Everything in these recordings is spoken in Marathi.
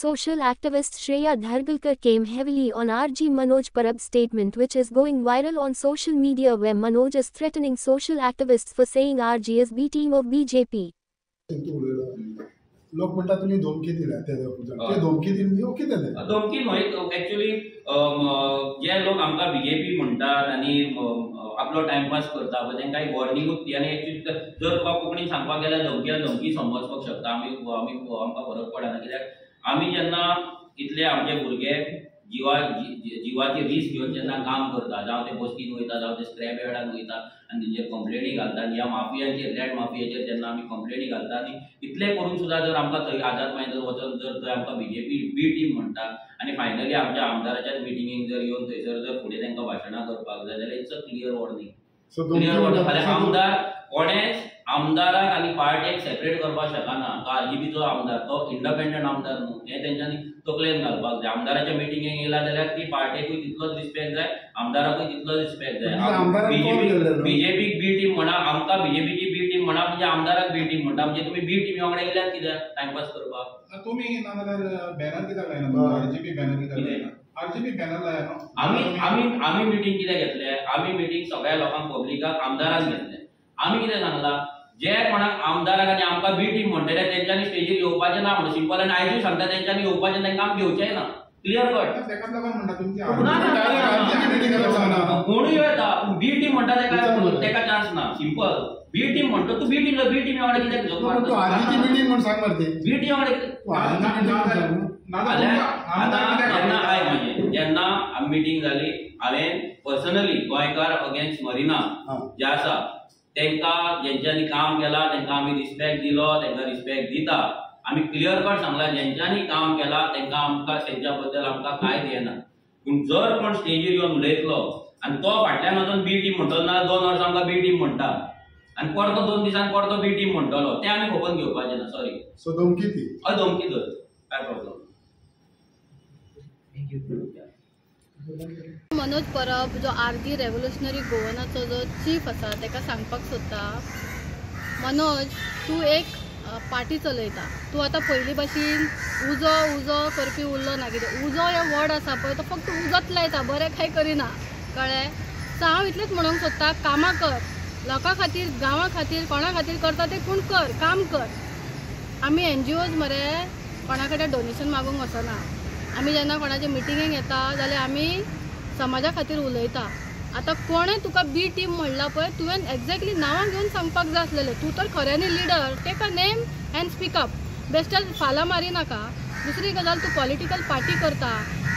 social activist Shreya Dhargalkar came heavily on RG Manoj Parab's statement which is going viral on social media where Manoj is threatening social activists for saying RG is B team of BJP. तू उलयला लोक म्हणटा तुमी धमकी दिल्या ते ते धमकी दिली न्ही कितें तें धमकी न्हय एक्चुली जे लोक आमकां बीजेपी म्हणटात आनी अ, आपलो टायमपास करता पळय तांकां एक वॉर्निंगूच दी आनी एक्चुली जर तुका कोंकणीन सांगपाक गेल्यार धमकी आनी धमकी समजपाक शकता आमी आमी आमकां फरक पडना कित्याक आमी जेन्ना इतले आमचे भुरगे जिवा जि- जि- जिवाची रिस्क घेवन जेन्ना काम करता जावं ते बसकीन वयता जावं ते स्क्रॅप यार्डान वयता आनी तेंचेर कंप्लेनी घालता ह्या माफियांचेर लँड माफियाचेर जेन्ना आमी कंप्लेनी घालता आनी इतले करून सुद्दां जर आमकां थंय आझाद मैदान वचून जर थंय आमकां बीजेपी बी टीम म्हणटा आनी फायनली आमच्या आमदाराच्याच मिटिंगेक जर येवन थंयसर जर फुडें तांकां भाशणां करपाक जाय जाल्यार it's a clear warning clear warning फाल्यां आमदार कोणेच आमदाराक आनी पार्टेक सेपरेट करपाक शकना. तो आरजीबीचो आमदार तो इंडिपेंडंट आमदार न्हू. हें तेंच्यांनी तकलेन घालपाक जाय. आमदाराच्या मिटिंगेक येयला जाल्यार ती पार्टेकूय तितलोच रिस्पेक्ट जाय आमदाराकूय तितलोच रिस्पेक्ट म्हणजे जाय कोण गेल्लेलो? बीजेपीक बी टीम म्हणा आमकां बीजेपीची बी टीम म्हणा म्हणजे आमदाराक बी टीम म्हणटा. म्हणजे तुमी बी टीमी वांगडा गेल्यात कित्याक टायमपास करपाक. तुम्ही नाजाल्यार बॅनर कित्याक लायना? बॅनर कित्याक कितें? आमी आमी आमी मिटींग कित्याक घेतले आमी मिटींग सगळ्या लोकांक पब्लिकाक आमदाराक घेतले आमी कितें सांगला जे कोणाक आमदाराक आनी आमकां बी टीम म्हणटले तेंच्यांनी स्टेजीर येवपाचें ना म्हणून सिंपल आनी आयजूय सांगता तेंच्यांनी येवपाचें तांकां आमी घेवचेंय ना. Clear cut. कोणूय येता बी टीम म्हणटा तेका. तेका चान्स ना. सिंपल बी टीम म्हणटा तू बी टीम बी टीम वांगडा कित्याक झक तू मारता? आरजीची मिटींग म्हूण सांग मरे ते. बी टीम वांगडा जेन्ना आय जेन्ना आमी मिटींग जाली हांवें पर्सनली गोंयकार अगेन्स्ट मरिना. जे आसा तांकां जेंच्यांनी काम केलां तांकां आमी रिस्पेक्ट दिलो तांकां रिस्पेक्ट दिता. आमी क्लियर कट सांगला जेंच्यांनी काम केलां तांकां आमकां तेंच्या बद्दल आमकां कांय दियना पूण जर कोण स्टेजीर येवन उलयतलो आनी तो फाटल्यान वचून बी टीम म्हणटलो ना दोन वर्सां आमकां बी टीम म्हणटा आनी परतो दोन दिसान परतो बी टीम म्हणटलो तें आमी खपोवन घेवपाचें ना सॉरी सो धमकी ती? हय धमकी धर काय प्रॉब्लम मनोज परब जो आरती रेव्होल्युशनरी गोवनाचो जो चीफ आसा ताका सांगपाक सोदता मनोज तूं एक पार्टी चलयता. तूं आतां पयलीं भाशेन उजो उजो करपी उरलो ना कितें उजो हे वर्ड आसा पळय तो फक्त उजोच लायता बरें कांय करिना. कळ्ळें? सो हांव इतलेंच म्हणूंक सोदता कामां कर. लोकां खातीर गांवां खातीर कोणा खातीर करता तें पूण कर? काम कर. आमी एन जी ओज मरे कोणा कडेन डोनेशन मागूंक वचना. आमी जेन्ना कोणाचे मिटिंगेक येता जाल्यार आमी समाजा खातीर उलयता. आतां कोणें तुका बी टीम म्हणला पळय तुवें एक्झॅक्टली नांवां घेवन सांगपाक जाय आसलेलें. तूं तर खऱ्यांनी leader take a name and speak up बेश्टेच फालां मारी नाका. दुसरी गजाल तूं पॉलिटिकल पार्टी करता.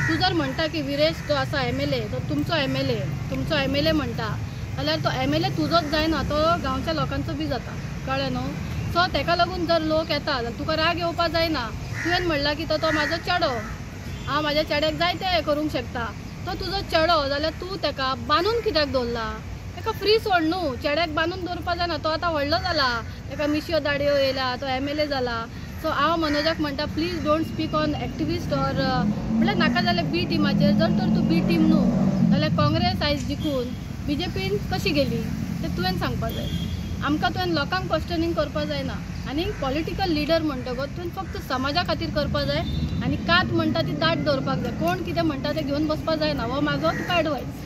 तूं जर म्हणटा की विरेश जो आसा एम एल ए तो तुमचो एम एल ए तुमचो एम एल ए म्हणटा जाल्यार तो एम एल ए तुजोच जायना तो गांवच्या लोकांचो बी जाता. कळ्ळें न्हू? सो ताका लागून जर लोक येता जाल्यार तुका राग येवपा जायना. तुवें म्हणलां की तो तो म्हाजो चेडो. हांव म्हाज्या चेड्याक जायते हें करूंक शकता. तो तुजो चेडो जाल्यार तूं ताका बांदून कित्याक दवरला ताका फ्री सोड न्हू. चेड्याक बांदून दवरपा जायना तो आतां व्हडलो जाला. ताका मिशयो दाडयो येयला तो एम एल ए जाला. सो हांव मनोजाक म्हणटा please don't speak on activist or म्हणल्यार नाका जाल्यार बी टिमाचेर जर तर तूं बी टीम न्हू जाल्यार काँग्रेस आयज जिखून बी जे पीन कशी गेली? तें तुवें सांगपा जाय. आमकां तुवें लोकांक क्वेश्चनींग करपा जायना. आनी पॉलिटिकल लिडर म्हणटकच तुवें फक्त समाजा खातीर करपा जाय. आनी कात म्हणटा ती दाट दवरपाक जाय. कोण कितें म्हणटा तें घेवन बसपाक जायना. हो म्हाजो तुका एडवायस